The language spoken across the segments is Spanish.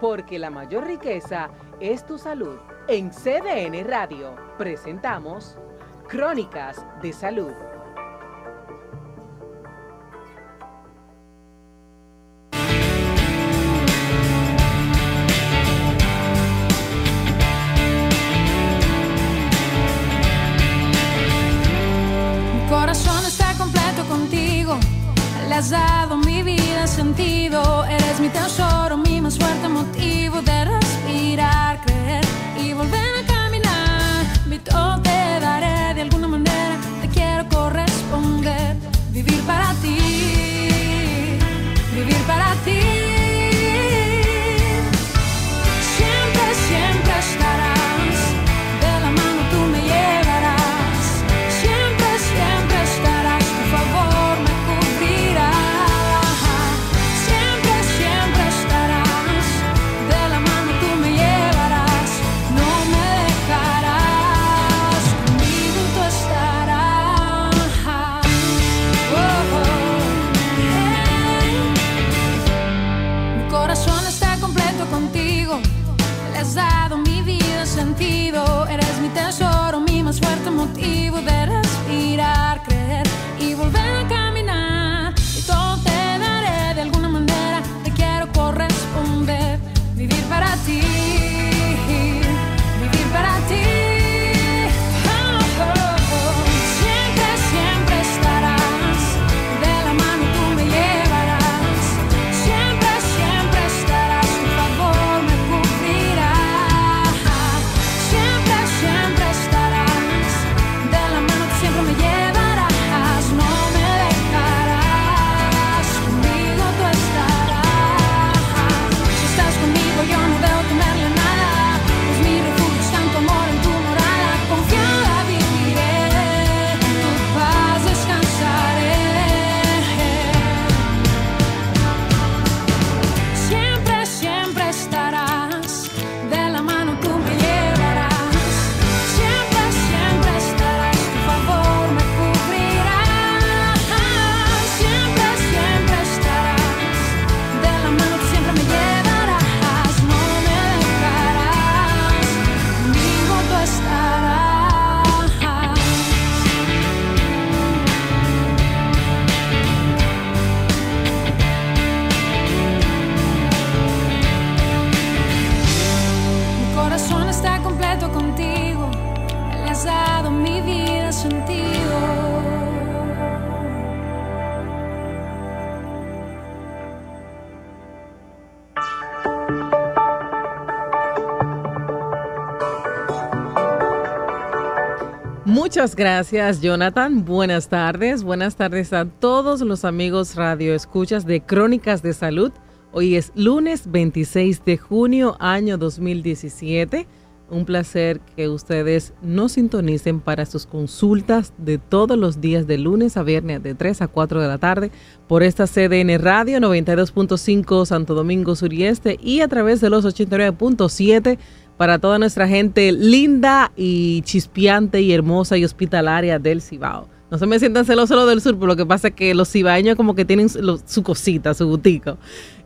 Porque la mayor riqueza es tu salud. En CDN Radio presentamos Crónicas de Salud. Gracias, Jonathan. Buenas tardes. Buenas tardes a todos los amigos Radio Escuchas de Crónicas de Salud. Hoy es lunes 26 de junio, año 2017. Un placer que ustedes nos sintonicen para sus consultas de todos los días de lunes a viernes de 3 a 4 de la tarde por esta CDN Radio 92.5 Santo Domingo Sur y Este y a través de los 89.7 para toda nuestra gente linda y chispeante y hermosa y hospitalaria del Cibao. No se me sientan celosos los del sur, pero lo que pasa es que los cibaeños como que tienen su, cosita, su gutico.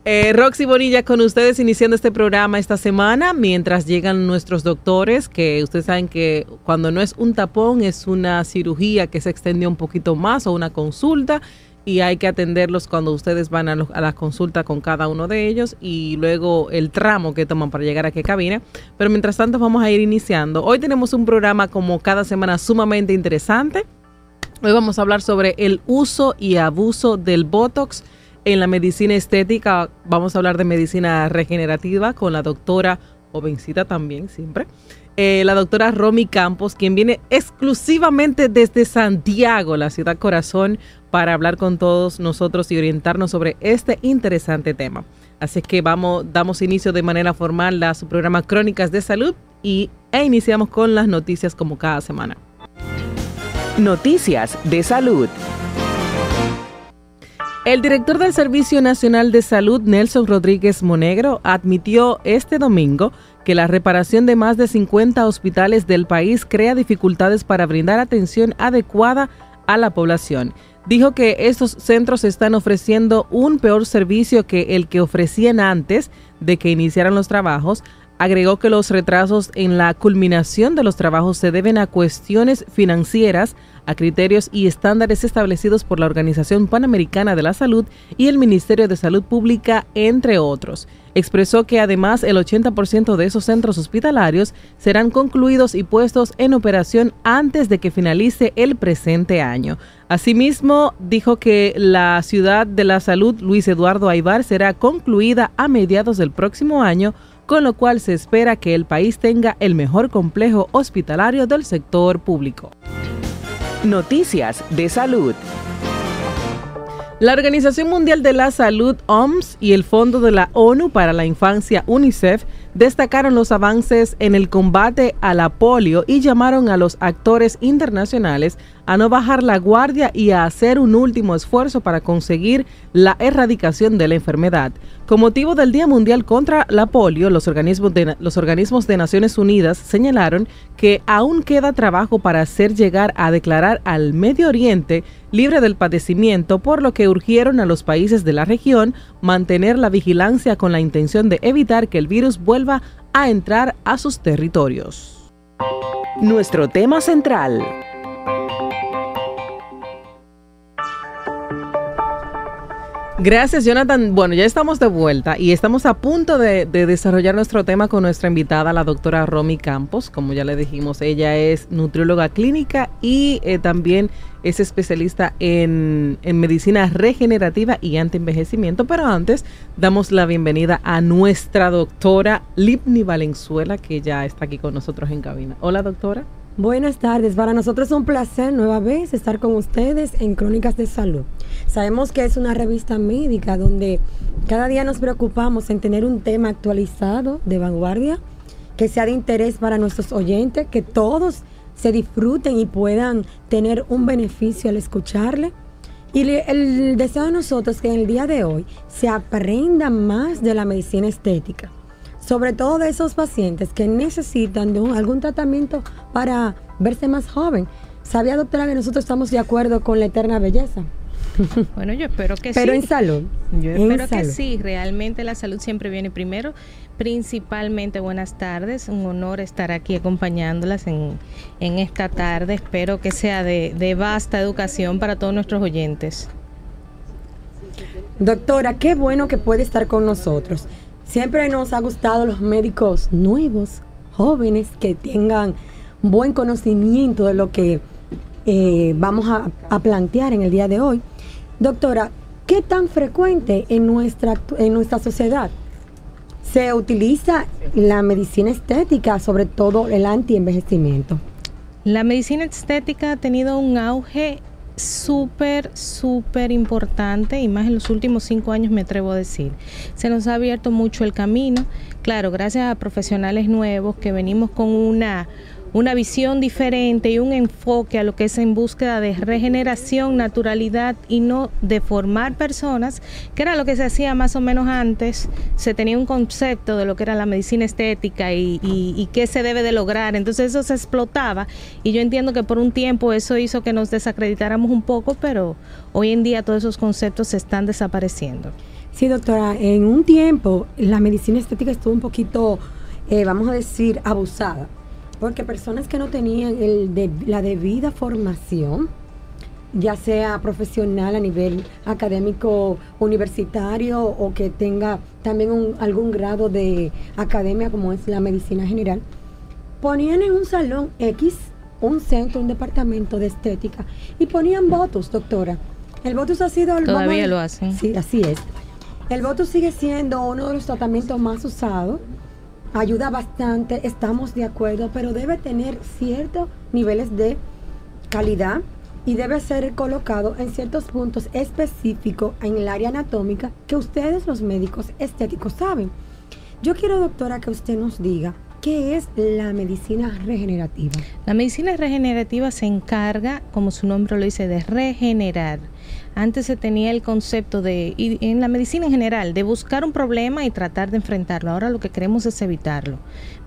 Eh, Roxy Bonilla con ustedes iniciando este programa esta semana, mientras llegan nuestros doctores, que ustedes saben que cuando no es un tapón es una cirugía que se extendió un poquito más o una consulta y hay que atenderlos cuando ustedes van a, lo- a la consulta con cada uno de ellos y luego el tramo que toman para llegar a qué cabina. Pero mientras tanto vamos a ir iniciando. Hoy tenemos un programa como cada semana sumamente interesante. Hoy vamos a hablar sobre el uso y abuso del Botox en la medicina estética. Vamos a hablar de medicina regenerativa con la doctora, jovencita también, siempre, eh, la doctora Romy Campos, quien viene exclusivamente desde Santiago, la ciudad corazón, para hablar con todos nosotros y orientarnos sobre este interesante tema. Así que vamos, damos inicio de manera formal a su programa Crónicas de Salud y, e iniciamos con las noticias como cada semana. Noticias de salud. El director del Servicio Nacional de Salud, Nelson Rodríguez Monegro, admitió este domingo que la reparación de más de 50 hospitales del país crea dificultades para brindar atención adecuada a la población. dijo que estos centros están ofreciendo un peor servicio que el que ofrecían antes de que iniciaran los trabajos. Agregó que los retrasos en la culminación de los trabajos se deben a cuestiones financieras, a criterios y estándares establecidos por la Organización Panamericana de la Salud y el Ministerio de Salud Pública, entre otros. Expresó que además el 80% de esos centros hospitalarios serán concluidos y puestos en operación antes de que finalice el presente año. Asimismo, dijo que la ciudad de la salud Luis Eduardo Aibar será concluida a mediados del próximo año con lo cual se espera que el país tenga el mejor complejo hospitalario del sector público. Noticias de salud. La Organización Mundial de la Salud, OMS, y el Fondo de la ONU para la Infancia, UNICEF, destacaron los avances en el combate a la polio y llamaron a los actores internacionales a no bajar la guardia y a hacer un último esfuerzo para conseguir la erradicación de la enfermedad. Con motivo del Día Mundial contra la Polio, los organismos de, los organismos de Naciones Unidas señalaron que aún queda trabajo para hacer llegar a declarar al Medio Oriente libre del padecimiento, por lo que urgieron a los países de la región mantener la vigilancia con la intención de evitar que el virus vuelva a entrar a sus territorios. Nuestro tema central. Gracias, Jonathan. Bueno, ya estamos de vuelta y estamos a punto de, desarrollar nuestro tema con nuestra invitada, la doctora Romy Campos. Como ya le dijimos, ella es nutrióloga clínica y eh, también es especialista en, en medicina regenerativa y antienvejecimiento. Pero antes, damos la bienvenida a nuestra doctora Lipni Valenzuela, que ya está aquí con nosotros en cabina. Hola, doctora. Buenas tardes, para nosotros es un placer nueva vez estar con ustedes en Crónicas de Salud. Sabemos que es una revista médica donde cada día nos preocupamos en tener un tema actualizado de vanguardia que sea de interés para nuestros oyentes, que todos se disfruten y puedan tener un beneficio al escucharle. Y el deseo de nosotros es que en el día de hoy se aprenda más de la medicina estética sobre todo de esos pacientes que necesitan de algún tratamiento para verse más joven. ¿Sabía, doctora, que nosotros estamos de acuerdo con la eterna belleza? Bueno, yo espero que sí. Pero en salud. Yo espero que sí. Realmente la salud siempre viene primero. Principalmente, buenas tardes. Un honor estar aquí acompañándolas en, esta tarde. Espero que sea de, de vasta educación para todos nuestros oyentes. Doctora, qué bueno que puede estar con nosotros. Siempre nos ha gustado los médicos nuevos, jóvenes, que tengan buen conocimiento de lo que eh, vamos a, a, plantear en el día de hoy. Doctora, ¿qué tan frecuente en nuestra, en nuestra sociedad se utiliza la medicina estética, sobre todo el antienvejecimiento? La medicina estética ha tenido un auge súper, súper importante y más en los últimos cinco años me atrevo a decir. Se nos ha abierto mucho el camino, claro, gracias a profesionales nuevos que venimos con una una visión diferente y un enfoque a lo que es en búsqueda de regeneración, naturalidad y no de formar personas, que era lo que se hacía más o menos antes. Se tenía un concepto de lo que era la medicina estética y, qué se debe de lograr. Entonces eso se explotaba y yo entiendo que por un tiempo eso hizo que nos desacreditáramos un poco, pero hoy en día todos esos conceptos se están desapareciendo. Sí, doctora, en un tiempo la medicina estética estuvo un poquito, eh, vamos a decir, abusada porque personas que no tenían el de, la debida formación, ya sea profesional a nivel académico universitario o que tenga también algún grado de academia como es la medicina general, ponían en un salón X un centro, un departamento de estética y ponían votos, doctora. El votos ha sido el Todavía lo hacen. Sí, así es. El voto sigue siendo uno de los tratamientos más usados ayuda bastante, estamos de acuerdo, pero debe tener ciertos niveles de calidad y debe ser colocado en ciertos puntos específicos en el área anatómica que ustedes los médicos estéticos saben. Yo quiero, doctora, que usted nos diga ¿Qué es la medicina regenerativa? La medicina regenerativa se encarga, como su nombre lo dice, de regenerar Antes se tenía el concepto de, y en la medicina en general, de buscar un problema y tratar de enfrentarlo. Ahora lo que queremos es evitarlo,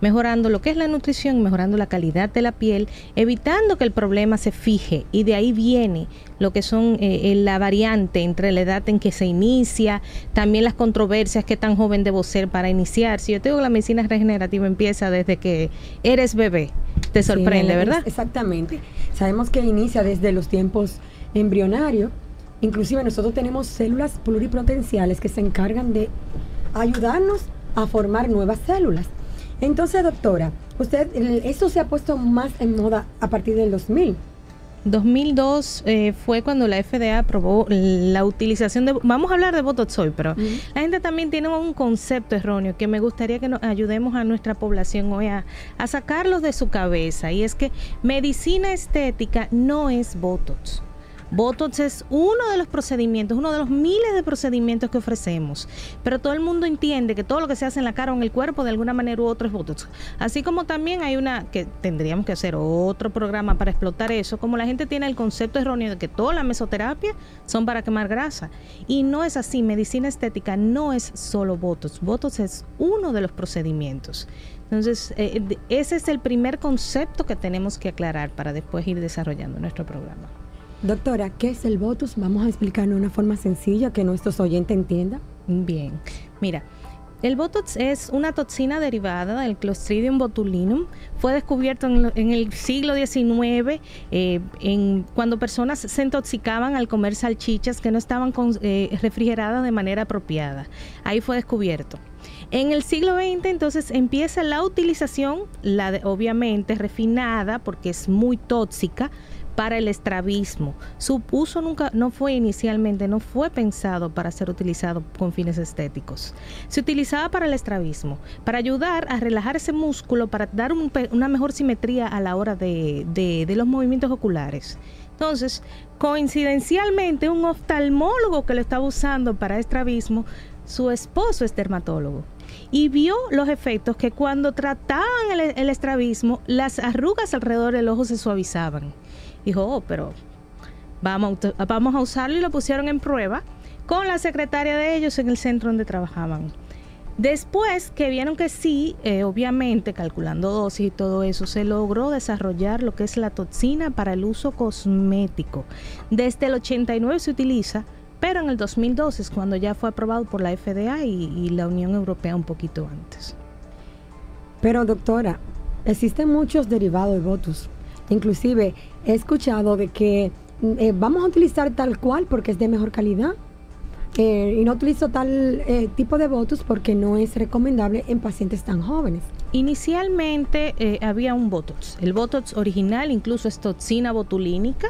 mejorando lo que es la nutrición, mejorando la calidad de la piel, evitando que el problema se fije y de ahí viene lo que son eh, eh, la variante entre la edad en que se inicia, también las controversias, qué tan joven debo ser para iniciar. Si yo tengo que la medicina regenerativa empieza desde que eres bebé, te sorprende, Sí, ¿verdad? Exactamente. Sabemos que inicia desde los tiempos embrionarios. Inclusive nosotros tenemos células pluripotenciales que se encargan de ayudarnos a formar nuevas células. Entonces, doctora, usted, esto se ha puesto más en moda a partir del 2000. 2002 eh, fue cuando la FDA aprobó la utilización de... Vamos a hablar de Botox hoy, pero la gente también tiene un concepto erróneo que me gustaría que nos ayudemos a nuestra población hoy a, a sacarlos de su cabeza. Y es que medicina estética no es Botox. Botox es uno de los procedimientos, uno de los miles de procedimientos que ofrecemos. Pero todo el mundo entiende que todo lo que se hace en la cara o en el cuerpo de alguna manera u otra es Botox. Así como también hay una que tendríamos que hacer otro programa para explotar eso, como la gente tiene el concepto erróneo de que toda la mesoterapia son para quemar grasa. Y no es así, medicina estética no es solo Botox. Botox es uno de los procedimientos. Entonces, eh, de- ese es el primer concepto que tenemos que aclarar para después ir desarrollando nuestro programa. Doctora, ¿qué es el Botox? Vamos a explicarlo de una forma sencilla que nuestros oyentes entiendan. Bien, mira, el Botox es una toxina derivada del Clostridium botulinum. Fue descubierto en, el siglo XIX eh, cuando personas se intoxicaban al comer salchichas que no estaban eh, refrigeradas de manera apropiada. Ahí fue descubierto. En el siglo XX entonces empieza la utilización, la de- obviamente refinada porque es muy tóxica, para el estrabismo. Su uso nunca no fue inicialmente, no fue pensado para ser utilizado con fines estéticos. Se utilizaba para el estrabismo, para ayudar a relajar ese músculo, para dar una mejor simetría a la hora de, de- los movimientos oculares. Entonces, coincidencialmente, un oftalmólogo que lo estaba usando para estrabismo, su esposo es dermatólogo. Y vio los efectos que cuando trataban el estrabismo, las arrugas alrededor del ojo se suavizaban. Dijo, oh, pero vamos, a vamos a usarlo y lo pusieron en prueba con la secretaria de ellos en el centro donde trabajaban. Después que vieron que sí, eh, obviamente calculando dosis y todo eso, se logró desarrollar lo que es la toxina para el uso cosmético. Desde el 89 se utiliza, pero en el 2012 es cuando ya fue aprobado por la FDA y, y la Unión Europea un poquito antes. Pero doctora, existen muchos derivados de Botox. Inclusive he escuchado de que mm, eh, vamos a utilizar tal cual porque es de mejor calidad. eh, y no utilizo tal eh, tipo de Botox porque no es recomendable en pacientes tan jóvenes. Inicialmente eh, había un Botox. El Botox original incluso es toxina botulínica.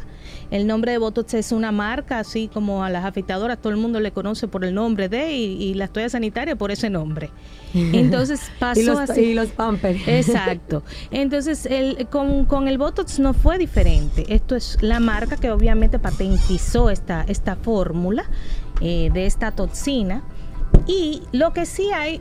El nombre de Botox es una marca, así como a las afeitadoras todo el mundo le conoce por el nombre de y, y las toallas sanitarias por ese nombre. Entonces pasó y, los, así. y los Pampers. Exacto. Entonces, el, con, con el Botox no fue diferente. Esto es la marca que obviamente patentizó esta, esta fórmula eh, de esta toxina. Y lo que sí hay,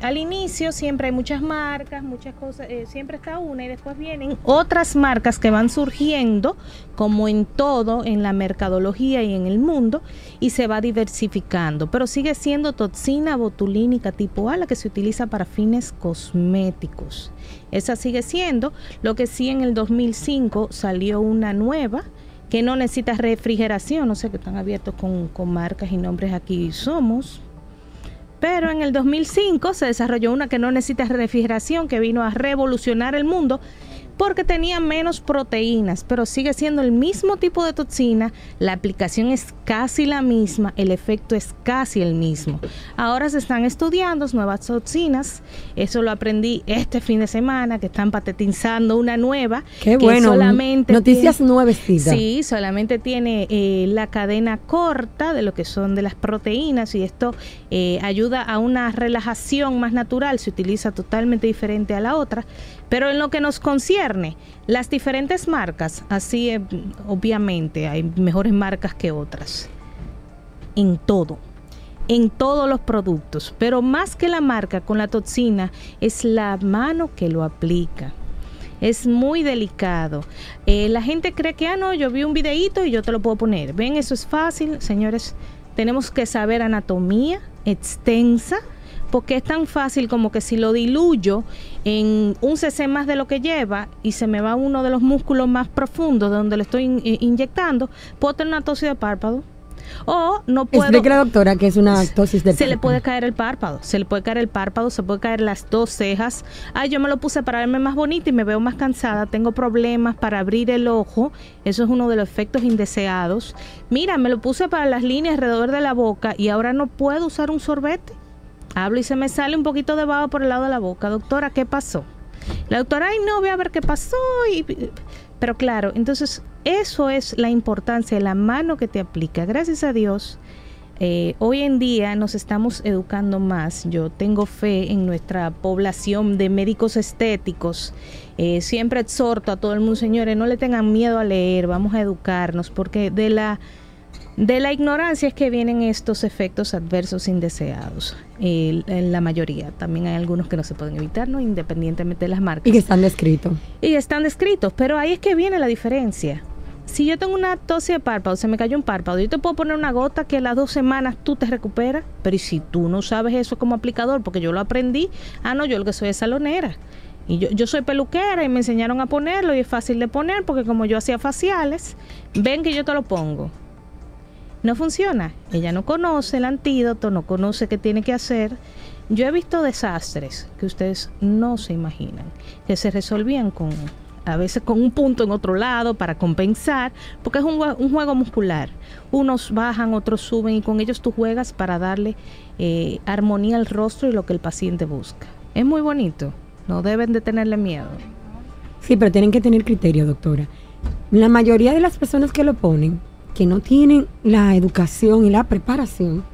al inicio siempre hay muchas marcas, muchas cosas, eh, siempre está una y después vienen otras marcas que van surgiendo, como en todo, en la mercadología y en el mundo, y se va diversificando, pero sigue siendo toxina botulínica tipo A la que se utiliza para fines cosméticos. Esa sigue siendo, lo que sí en el 2005 salió una nueva que no necesita refrigeración, no sé que están abiertos con, con marcas y nombres aquí somos, pero en el 2005 se desarrolló una que no necesita refrigeración, que vino a revolucionar el mundo porque tenía menos proteínas, pero sigue siendo el mismo tipo de toxina, la aplicación es casi la misma, el efecto es casi el mismo. Ahora se están estudiando nuevas toxinas, eso lo aprendí este fin de semana, que están patentizando una nueva. Qué que bueno. solamente Noticias tiene- nuevecitas. Sí, solamente tiene eh, la cadena corta de lo que son de las proteínas y esto eh, ayuda a una relajación más natural, se utiliza totalmente diferente a la otra. Pero en lo que nos concierne, las diferentes marcas, así eh, obviamente hay mejores marcas que otras, en todo, en todos los productos, pero más que la marca con la toxina es la mano que lo aplica. Es muy delicado. Eh, la gente cree que, ah, no, yo vi un videíto y yo te lo puedo poner. Ven, eso es fácil, señores. Tenemos que saber anatomía extensa porque es tan fácil como que si lo diluyo en un cc más de lo que lleva y se me va uno de los músculos más profundos de donde le estoy in- eh, inyectando, puedo tener una tosis de párpado. O no puedo... Explique la doctora que es una tosis de Se le puede caer el párpado, se le puede caer el párpado, se puede caer las dos cejas. Ay, yo me lo puse para verme más bonita y me veo más cansada, tengo problemas para abrir el ojo, eso es uno de los efectos indeseados. Mira, me lo puse para las líneas alrededor de la boca y ahora no puedo usar un sorbete. Hablo y se me sale un poquito de baba por el lado de la boca. Doctora, ¿qué pasó? La doctora, ay, no, voy a ver qué pasó. Y, pero claro, entonces eso es la importancia de la mano que te aplica. Gracias a Dios, eh, hoy en día nos estamos educando más. Yo tengo fe en nuestra población de médicos estéticos. Eh, siempre exhorto a todo el mundo, señores, no le tengan miedo a leer, vamos a educarnos, porque de la de la ignorancia es que vienen estos efectos adversos indeseados. El- en la mayoría. También hay algunos que no se pueden evitar, ¿no? Independientemente de las marcas. Y que están descritos. Y están descritos, pero ahí es que viene la diferencia. Si yo tengo una tos de párpado, se me cayó un párpado, yo te puedo poner una gota que a las dos semanas tú te recuperas, pero ¿y si tú no sabes eso como aplicador? Porque yo lo aprendí, ah, no, yo lo que soy es salonera. Y yo, yo soy peluquera y me enseñaron a ponerlo y es fácil de poner porque como yo hacía faciales, ven que yo te lo pongo. No funciona. Ella no conoce el antídoto, no conoce qué tiene que hacer. Yo he visto desastres que ustedes no se imaginan, que se resolvían con a veces con un punto en otro lado para compensar, porque es un, un juego muscular. Unos bajan, otros suben y con ellos tú juegas para darle eh, armonía al rostro y lo que el paciente busca. Es muy bonito, no deben de tenerle miedo. Sí, pero tienen que tener criterio, doctora. La mayoría de las personas que lo ponen, que no tienen la educación y la preparación,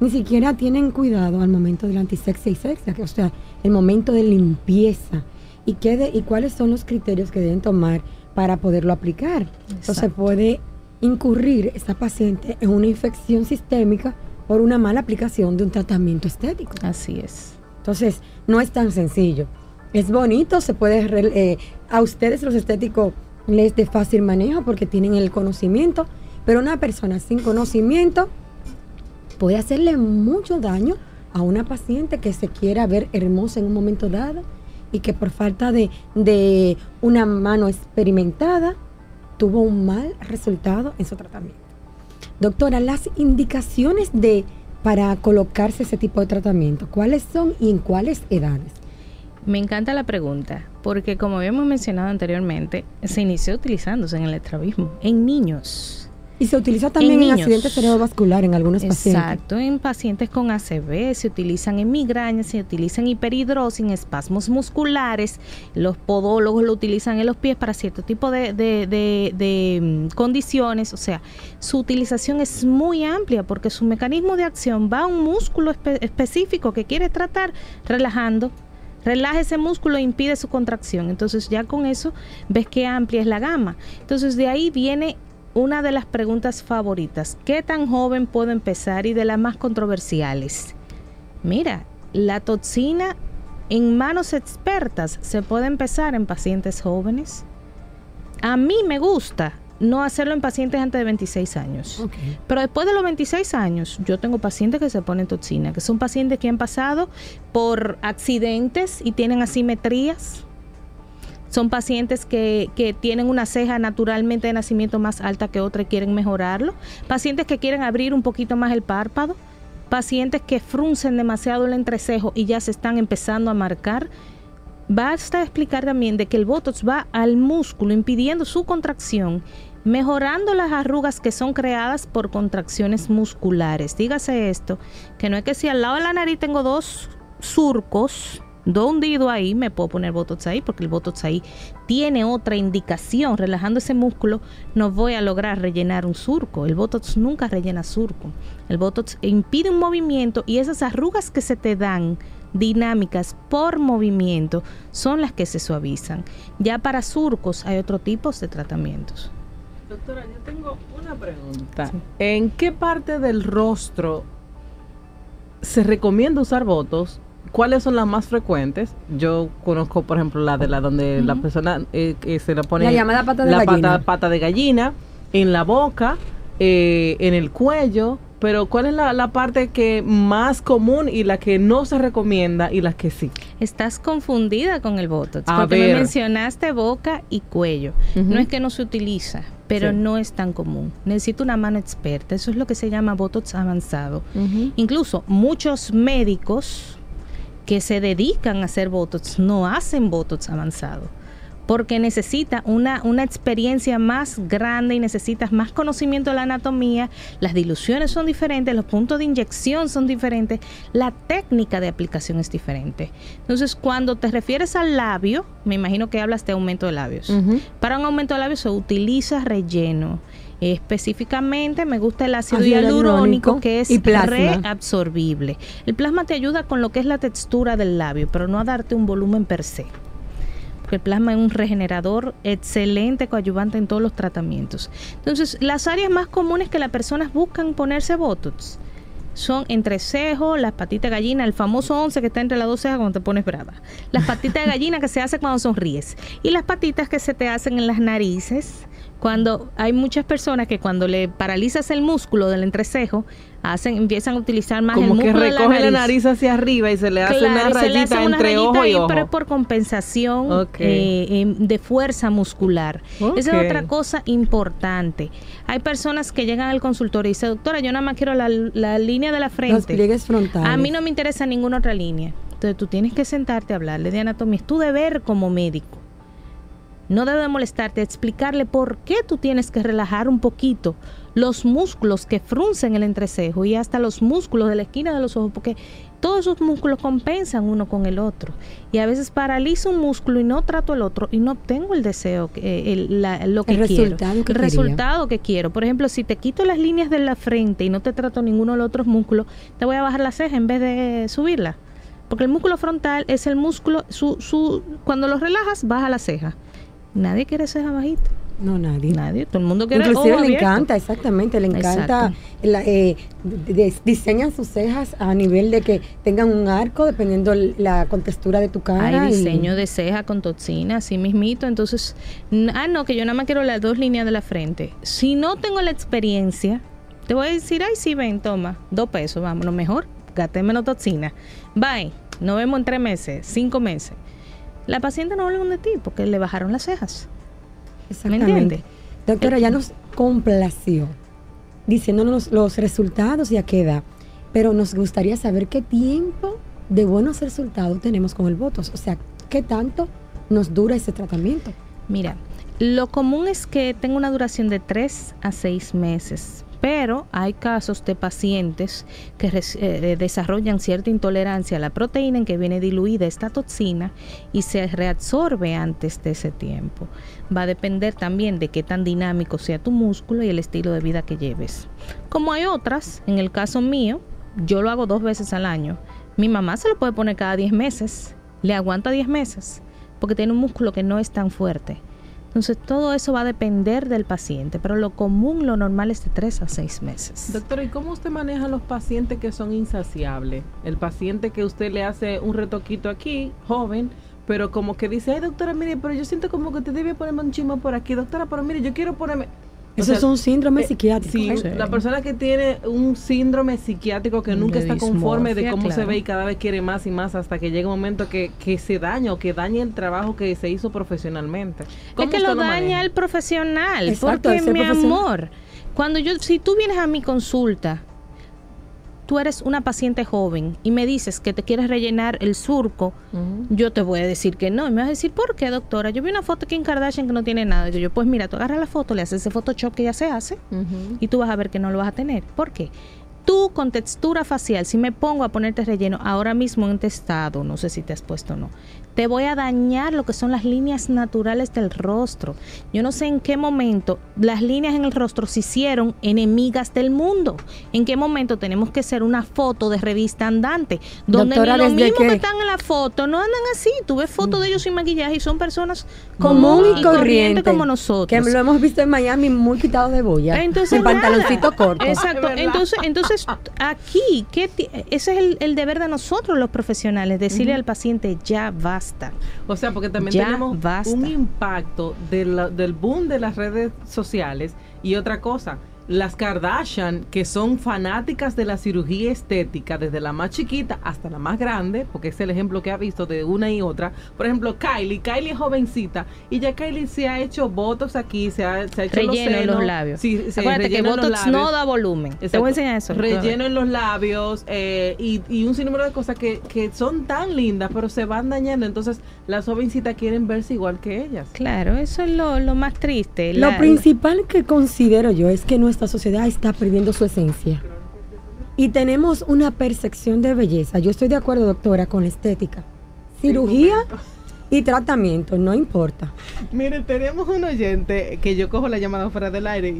ni siquiera tienen cuidado al momento del antisexia y sexia, que, o sea, el momento de limpieza y, qué de- y cuáles son los criterios que deben tomar para poderlo aplicar. Entonces puede incurrir esta paciente en una infección sistémica por una mala aplicación de un tratamiento estético. Así es. Entonces, no es tan sencillo. Es bonito, se puede... eh, a ustedes los estéticos les es de fácil manejo porque tienen el conocimiento, pero una persona sin conocimiento puede hacerle mucho daño a una paciente que se quiera ver hermosa en un momento dado y que por falta de, de una mano experimentada tuvo un mal resultado en su tratamiento. Doctora, las indicaciones de para colocarse ese tipo de tratamiento, ¿cuáles son y en cuáles edades? Me encanta la pregunta, porque como habíamos mencionado anteriormente, se inició utilizándose en el estrabismo, en niños. Y se utiliza también en, niños. accidente cerebrovascular en algunos pacientes. Exacto, en pacientes con ACV se utilizan en migrañas, se utilizan hiperhidrosis, en espasmos musculares, los podólogos lo utilizan en los pies para cierto tipo de, de- de- de, mm, condiciones, o sea, su utilización es muy amplia porque su mecanismo de acción va a un músculo espe- específico que quiere tratar relajando. Relaja ese músculo e impide su contracción. Entonces ya con eso ves qué amplia es la gama. Entonces de ahí viene una de las preguntas favoritas. ¿Qué tan joven puedo empezar? Y de las más controversiales. Mira, la toxina en manos expertas se puede empezar en pacientes jóvenes. A mí me gusta no hacerlo en pacientes antes de 26 años. Pero después de los 26 años, yo tengo pacientes que se ponen toxina, que son pacientes que han pasado por accidentes y tienen asimetrías. Son pacientes que, que tienen una ceja naturalmente de nacimiento más alta que otra y quieren mejorarlo. Pacientes que quieren abrir un poquito más el párpado. Pacientes que fruncen demasiado el entrecejo y ya se están empezando a marcar. Basta explicar también de que el Botox va al músculo impidiendo su contracción, mejorando las arrugas que son creadas por contracciones musculares. Dígase esto, que no es que si al lado de la nariz tengo dos surcos, dos hundidos ahí, me puedo poner Botox ahí, porque el Botox ahí tiene otra indicación. Relajando ese músculo no voy a lograr rellenar un surco. El Botox nunca rellena surco. El Botox impide un movimiento y esas arrugas que se te dan dinámicas por movimiento son las que se suavizan. Ya para surcos hay otro tipo de tratamientos. Doctora, yo tengo una pregunta. ¿En qué parte del rostro se recomienda usar votos ¿cuáles son las más frecuentes? Yo conozco, por ejemplo, la de la donde la persona eh, que se le pone La llamada pata de la gallina. Pata, pata de gallina, en la boca, eh, en el cuello. Pero ¿cuál es la, la parte que más común y la que no se recomienda y la que sí? Estás confundida con el Botox, A porque me ver. mencionaste boca y cuello. No es que no se utiliza, pero Sí. no es tan común. Necesito una mano experta. Eso es lo que se llama Botox avanzado. Incluso muchos médicos que se dedican a hacer Botox no hacen Botox avanzado. Porque necesita una, una experiencia más grande y necesitas más conocimiento de la anatomía, las diluciones son diferentes, los puntos de inyección son diferentes, la técnica de aplicación es diferente. Entonces, cuando te refieres al labio, me imagino que hablas de aumento de labios. Para un aumento de labios se utiliza relleno. Específicamente me gusta el ácido Ácido hialurónico que es y reabsorbible. El plasma te ayuda con lo que es la textura del labio, pero no a darte un volumen per se. Porque el plasma es un regenerador excelente, coadyuvante en todos los tratamientos. Entonces, las áreas más comunes que las personas buscan ponerse Botox son entre cejo, las patitas de gallina, el famoso 11 que está entre las dos cejas cuando te pones brava, las patitas de gallina que se hace cuando sonríes y las patitas que se te hacen en las narices cuando hay muchas personas que cuando le paralizas el músculo del entrecejo hacen empiezan a utilizar más el Como que músculo de recoge la nariz hacia arriba y se le hace Claro, una rayita una entre rayita ojo y ojo. pero es por compensación eh, em, de fuerza muscular. Esa es otra cosa importante. Hay personas que llegan al consultorio y dicen, doctora, yo nada más quiero la, la línea de la Los frente. pliegues frontales. A mí no me interesa ninguna otra línea. Entonces tú tienes que sentarte a hablarle de anatomía. Es tu deber como médico. No debe de molestarte explicarle por qué tú tienes que relajar un poquito los músculos que fruncen el entrecejo y hasta los músculos de la esquina de los ojos, porque todos esos músculos compensan uno con el otro. Y a veces paralizo un músculo y no trato el otro y no obtengo el deseo, eh, el- la- lo que El quiero. resultado que el resultado que quiero. Por ejemplo, si te quito las líneas de la frente y no te trato ninguno de los otros músculos, te voy a bajar la ceja en vez de subirla. Porque el músculo frontal es el músculo, su, su, cuando lo relajas, baja la ceja. Nadie quiere ceja bajita. No, nadie. Nadie. Todo el mundo quiere Inclusive ojo le abierto. encanta, exactamente, le encanta, la- eh, diseñan sus cejas a nivel de que tengan un arco dependiendo la contextura de tu cara. Hay y- diseño de ceja con toxina, así mismito. Entonces, ah, no, que yo nada más quiero las dos líneas de la frente. Si no tengo la experiencia, te voy a decir, ay, sí, ven, toma, dos pesos, vámonos, mejor, gasté menos toxina. Bye, nos vemos en tres meses, cinco meses. La paciente no habla de ti porque le bajaron las cejas. ¿Me Exactamente. entiendes? Doctora, ya nos complació diciéndonos los resultados y a qué edad, pero nos gustaría saber qué tiempo de buenos resultados tenemos con el Botox, o sea, qué tanto nos dura ese tratamiento. Mira, lo común es que tenga una duración de 3 a 6 meses, pero hay casos de pacientes que eh, desarrollan cierta intolerancia a la proteína en que viene diluida esta toxina y se reabsorbe antes de ese tiempo. Va a depender también de qué tan dinámico sea tu músculo y el estilo de vida que lleves. Como hay otras, en el caso mío, yo lo hago dos veces al año. Mi mamá se lo puede poner cada 10 meses, le aguanta 10 meses, porque tiene un músculo que no es tan fuerte. Entonces todo eso va a depender del paciente, pero lo común, lo normal es de 3 a 6 meses. Doctora, ¿y cómo usted maneja los pacientes que son insaciables? El paciente que usted le hace un retoquito aquí, joven, pero como que dice, ay doctora, mire, pero yo siento como que te debe ponerme un chismo por aquí, doctora, pero mire, yo quiero ponerme... O Eso sea, es un síndrome eh, psiquiátrico. Sí. Sí. la persona que tiene un síndrome psiquiátrico que nunca De está conforme de cómo se ve y cada vez quiere más y más hasta que llega un momento que, que se daña o que daña el trabajo que se hizo profesionalmente. Es ¿Cómo que lo maneja? daña el profesional. Exacto, porque, mi profesional. amor, cuando yo, si tú vienes a mi consulta, tú eres una paciente joven y me dices que te quieres rellenar el surco, yo te voy a decir que no. Y me vas a decir, ¿por qué, doctora? Yo vi una foto aquí en Kardashian que no tiene nada. Y yo, pues mira, tú agarras la foto, le haces ese Photoshop que ya se hace y tú vas a ver que no lo vas a tener. ¿Por qué? Tú con textura facial, si me pongo a ponerte relleno ahora mismo en este estado, no sé si te has puesto o no, te voy a dañar lo que son las líneas naturales del rostro. Yo no sé en qué momento las líneas en el rostro se hicieron enemigas del mundo. En qué momento tenemos que ser una foto de revista andante, donde Doctora, ni lo desde mismo que- que están en la foto, no andan así. Tú ves fotos de ellos sin maquillaje y son personas común y corriente corrientes como nosotros. Que lo hemos visto en Miami muy quitado de boya. Entonces, en pantaloncito nada. corto. Exacto. Entonces, entonces aquí, ¿qué ti- ese es el, el deber de nosotros los profesionales, decirle al paciente ya basta. O sea, porque también Ya tenemos basta. un impacto de la- del boom de las redes sociales y otra cosa. Las Kardashian, que son fanáticas de la cirugía estética, desde la más chiquita hasta la más grande, porque es el ejemplo que ha visto de una y otra. Por ejemplo, Kylie. Kylie es jovencita y ya Kylie se ha hecho botox aquí, se ha, se ha hecho Relleno en senos. los labios. Sí, se Acuérdate que en los Botox labios. no da volumen. Te voy a enseñar eso. Relleno en los labios eh, y, y un sinnúmero de cosas que, que son tan lindas, pero se van dañando. Entonces, las jovencitas quieren verse igual que ellas. Claro, eso es lo, lo más triste. Lo La- principal que considero yo es que nuestra sociedad está perdiendo su esencia. Y tenemos una percepción de belleza. Yo estoy de acuerdo, doctora, con la estética. Cirugía y tratamiento, no importa. Miren, tenemos un oyente que yo cojo la llamada fuera del aire y,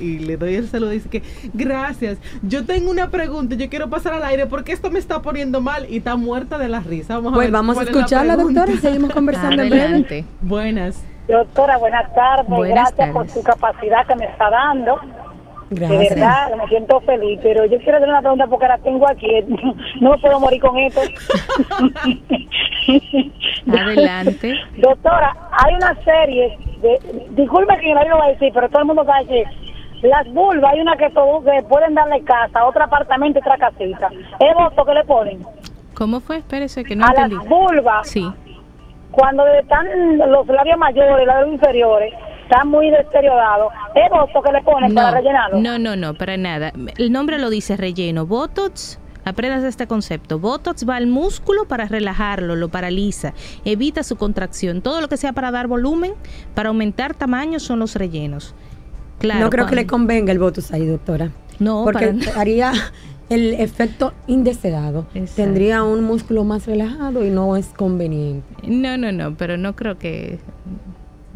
y- y le doy el saludo y dice que gracias. Yo tengo una pregunta, yo quiero pasar al aire porque esto me está poniendo mal y está muerta de la risa. Vamos a Pues ver vamos a es escucharla, doctora, y seguimos conversando en breve. Adelante. Buenas. Doctora, buenas tardes. Buenas Gracias por su capacidad que me está dando. De verdad, me siento feliz. Pero yo quiero hacer una pregunta porque la tengo aquí. No me puedo morir con esto. Adelante. Doctora, hay una serie de. Disculpe que nadie lo va a decir, pero todo el mundo sabe que las vulvas hay una que, todo, que pueden darle casa, otro apartamento, otra casita. ¿Es voto que le ponen? ¿Cómo fue? Espérese que no a entendí. las vulvas, Sí. cuando están los labios mayores, los labios inferiores, están muy deteriorados. ¿Es voto que le ponen para rellenarlo? no, no, no, para nada. El nombre lo dice relleno. Botox, aprendas este concepto. Botox va al músculo para relajarlo, lo paraliza, evita su contracción. Todo lo que sea para dar volumen, para aumentar tamaño son los rellenos. Claro. no creo que le convenga el votus ahí, doctora. No, porque para nada. haría el efecto indeseado. Exacto. Tendría un músculo más relajado y no es conveniente. No, no, no, pero no creo que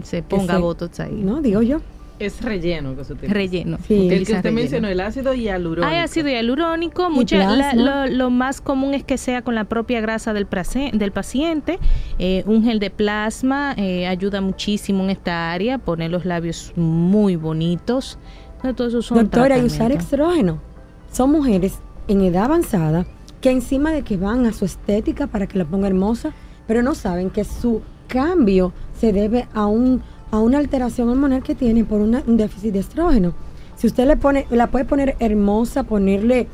se ponga Ese- Botox ahí. ¿No? Digo yo. Es relleno que se utiliza. Relleno. Sí. El que usted relleno. mencionó, el ácido hialurónico. Hay ácido hialurónico, mucha, la- lo, lo más común es que sea con la propia grasa del, paciente. Eh, un gel de plasma eh, ayuda muchísimo en esta área, pone los labios muy bonitos. Eso son Doctora, y usar estrógeno. Son mujeres en edad avanzada que encima de que van a su estética para que la ponga hermosa, pero no saben que su cambio se debe a un a una alteración hormonal que tiene por una- un déficit de estrógeno. Si usted le pone, la puede poner hermosa, ponerle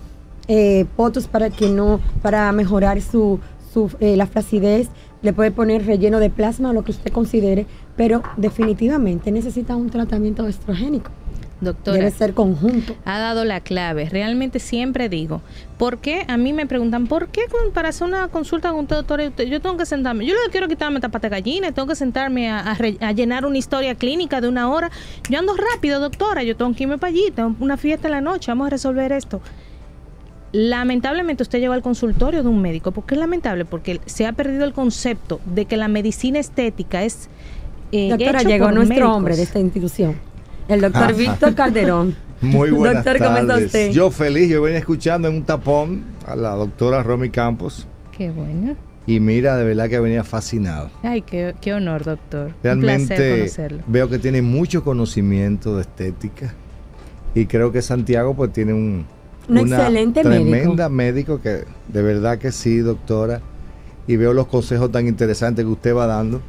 eh, potos para que no, para mejorar su, su eh, la flacidez, le puede poner relleno de plasma, lo que usted considere, pero definitivamente necesita un tratamiento estrogénico. Doctora, Debe ser conjunto. ha dado la clave. Realmente siempre digo, ¿por qué? A mí me preguntan, ¿por qué para hacer una consulta con usted, doctora, yo tengo que sentarme? Yo no quiero quitarme tapate gallina, tengo que sentarme a, a re- a llenar una historia clínica de una hora. Yo ando rápido, doctora, yo tengo que irme para allí, tengo una fiesta en la noche, vamos a resolver esto. Lamentablemente usted llegó al consultorio de un médico. ¿Por qué es lamentable? Porque se ha perdido el concepto de que la medicina estética es... eh, Doctora, llegó nuestro médicos. hombre de esta institución, el doctor. Víctor Calderón. Muy buenas Doctor, ¿cómo está tardes. usted? Yo feliz, yo venía escuchando en un tapón a la doctora Romy Campos Qué bueno. y mira, de verdad que venía fascinado. Ay, qué, qué honor, doctor. Un placer Realmente conocerlo. veo que tiene mucho conocimiento de estética y creo que Santiago pues tiene un Un una excelente tremenda médico que de verdad que sí, doctora, y veo los consejos tan interesantes que usted va dando.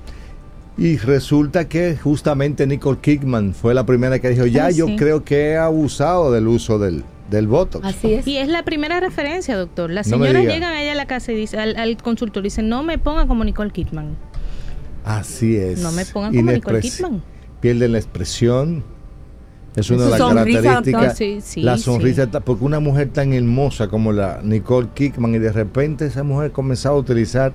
Y resulta que justamente Nicole Kidman fue la primera que dijo, ya Ay, yo sí. creo que he abusado del uso del, del Botox. Así es. Y es la primera referencia, doctor. Las No señoras llegan allá a la casa y dicen, al, al consultorio y dicen, no me pongan como Nicole Kidman. Así es. No me pongan como Nicole Kidman. Pierden la expresión. Es una de las características. doctor. Sí, sí, la sonrisa, porque una mujer tan hermosa como la Nicole Kidman y de repente esa mujer comenzaba a utilizar,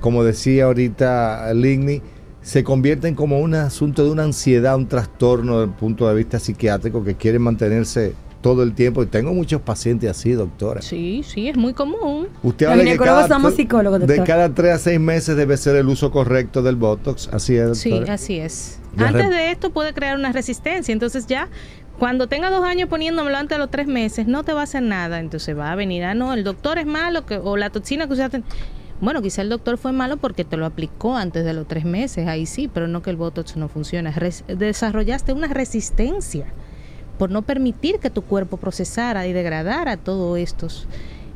como decía ahorita Ligny, se convierten como un asunto de una ansiedad, un trastorno desde el punto de vista psiquiátrico que quieren mantenerse todo el tiempo. Y tengo muchos pacientes así, doctora. Sí, sí, es muy común. Usted Los habla que ginecólogos cada, somos psicólogos, de doctor. cada tres a seis meses debe ser el uso correcto del Botox. Así es, Sí, doctora. así es. De Antes de esto puede crear una resistencia. Entonces ya, cuando tenga dos años poniéndomelo antes de los tres meses, no te va a hacer nada. Entonces va a venir, ah, no, el doctor es malo que, o la toxina que usted... Bueno, quizá el doctor fue malo porque te lo aplicó antes de los tres meses, ahí sí, pero no que el Botox no funciona. Res- desarrollaste una resistencia por no permitir que tu cuerpo procesara y degradara todos estos,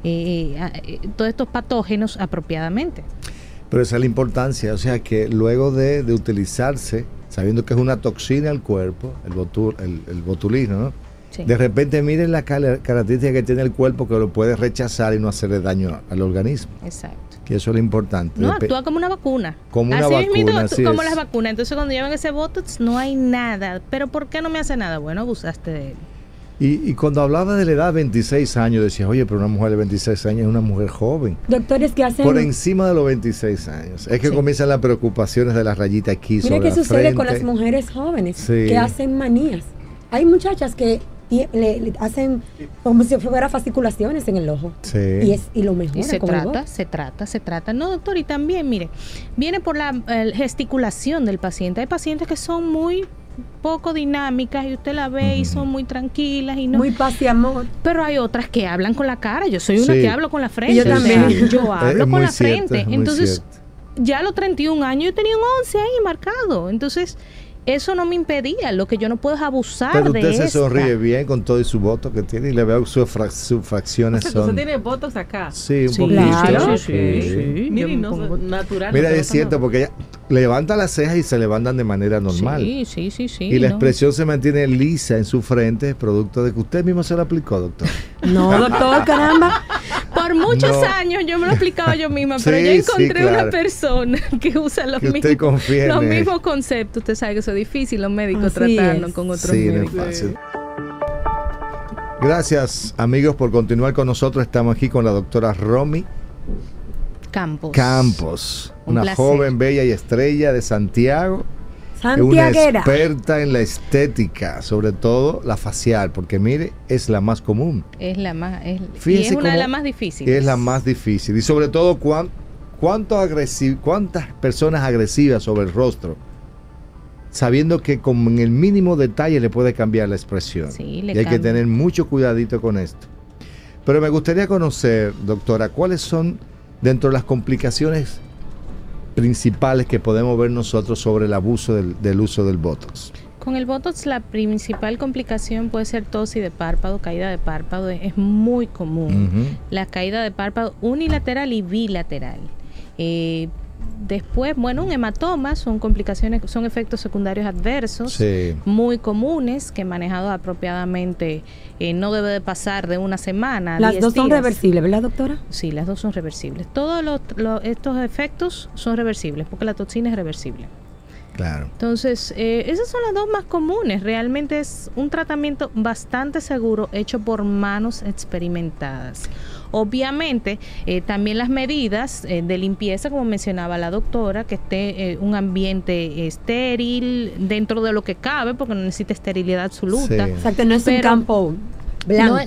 eh, eh, todos estos patógenos apropiadamente. Pero esa es la importancia, o sea que luego de, de utilizarse, sabiendo que es una toxina al cuerpo, el, botul, el, el botulino, ¿no? Sí. De repente miren la característica que tiene el cuerpo que lo puede rechazar y no hacerle daño al organismo, Exacto. Que eso es lo importante. No, actúa como una vacuna. Como una así vacuna, actúa así como es. las vacunas. Entonces cuando llevan ese Botox no hay nada. Pero ¿por qué no me hace nada? Bueno, abusaste de él. y, y cuando hablaba de la edad 26 años, decía, oye, pero una mujer de 26 años es una mujer joven. Doctores que hacen... Por encima de los 26 años. Es que Sí. comienzan las preocupaciones de la rayita aquí sobre qué la sucede con las mujeres jóvenes Sí. que hacen manías. Hay muchachas que le, le hacen como si fuera fasciculaciones en el ojo. Sí. Y, es, y lo mejor Y se trata, se trata, se trata. No, doctor, y también, mire, viene por la eh, gesticulación del paciente. Hay pacientes que son muy poco dinámicas y usted la ve y son muy tranquilas y no. Muy paz y amor. pero hay otras que hablan con la cara. Yo soy una Sí. que hablo con la frente. Y yo también. yo hablo es con la cierto, frente. Entonces, cierto. ya a los 31 años yo tenía un 11 ahí marcado. Entonces, eso no me impedía. Lo que yo no puedo es abusar Pero de usted se esta. sonríe bien con todo y su voto que tiene y le veo que sus, fra- sus O fracciones sea, usted son... tiene botox acá. Sí, un Sí, poquito. claro. sí, sí, sí. Mira, no pongo- natural. Mira, no se es cierto, porque ella levanta las cejas y se levantan de manera normal. Sí, sí, sí, sí. y la no. expresión se mantiene lisa en su frente, producto de que usted mismo se lo aplicó, doctor. No, doctor, caramba. Por muchos No. años yo me lo explicaba yo misma, pero yo sí, encontré claro. una persona que usa los, Que mismos, los mismos conceptos. Usted sabe que eso es difícil, los médicos Así tratarnos es. con otros Sí, no es médicos. fácil. Gracias, amigos, por continuar con nosotros. Estamos aquí con la doctora Romy Campos. Campos, Un una placer. joven, bella y estrella de Santiago. Una experta en la estética, sobre todo la facial, porque mire, es la más común. Es la más, es, y Fíjese es una de las más difíciles. Es la más difícil. Y sobre todo, cuán- cuánto agresi- cuántas personas agresivas sobre el rostro, sabiendo que con el mínimo detalle le puede cambiar la expresión. Sí, y le hay que tener mucho cuidadito con esto. Pero me gustaría conocer, doctora, cuáles son dentro de las complicaciones principales que podemos ver nosotros sobre el abuso del, del uso del Botox. Con el Botox la principal complicación puede ser tos y de párpado, caída de párpado, es, muy común. La caída de párpado unilateral y bilateral. Eh, después, bueno, un hematoma son complicaciones, son efectos secundarios adversos. Sí. muy comunes que manejados apropiadamente eh, no debe de pasar de una semana. a Las 10 dos son reversibles, ¿verdad, doctora? Sí, las dos son reversibles. Todos los, los- estos efectos son reversibles porque la toxina es reversible. Claro. Entonces, eh, esas son las dos más comunes. Realmente es un tratamiento bastante seguro hecho por manos experimentadas. Obviamente, eh, también las medidas eh, de limpieza, como mencionaba la doctora, que esté eh, un ambiente estéril dentro de lo que cabe, porque no necesita esterilidad absoluta. Sí. Exacto, no es un campo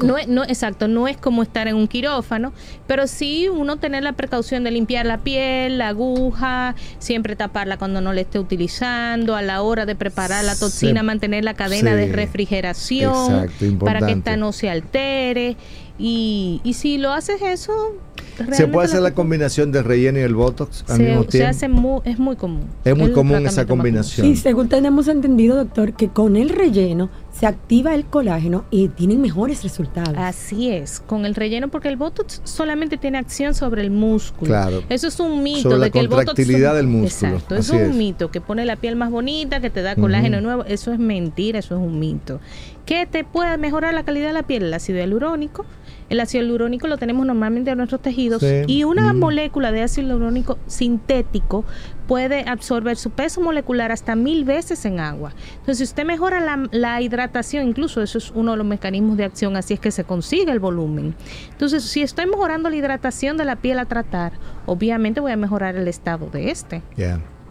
No, no exacto, no es como estar en un quirófano, pero sí uno tener la precaución de limpiar la piel, la aguja, siempre taparla cuando no la esté utilizando, a la hora de preparar la toxina, Se- mantener la cadena de refrigeración exacto, para que esta no se altere. Y, y si lo haces eso, ¿Se puede hacer la combinación del relleno y el Botox al se, mismo se tiempo? hace mu- es muy común. Es muy común esa combinación. Sí, según tenemos entendido, doctor, que con el relleno se activa el colágeno y tienen mejores resultados. Así es, con el relleno, porque el Botox solamente tiene acción sobre el músculo. Claro. Eso es un mito Sobre la de que el Botox. contractilidad del músculo, Exacto, eso así es un es. mito, que pone la piel más bonita, que te da colágeno nuevo. Eso es mentira, eso es un mito. ¿Qué te puede mejorar la calidad de la piel? El ácido hialurónico. El ácido hialurónico lo tenemos normalmente en nuestros tejidos Sí. y una Mm. molécula de ácido hialurónico sintético puede absorber su peso molecular hasta mil veces en agua. Entonces, si usted mejora la, la hidratación, incluso eso es uno de los mecanismos de acción, así es que se consigue el volumen. Entonces, si estoy mejorando la hidratación de la piel a tratar, obviamente voy a mejorar el estado de este.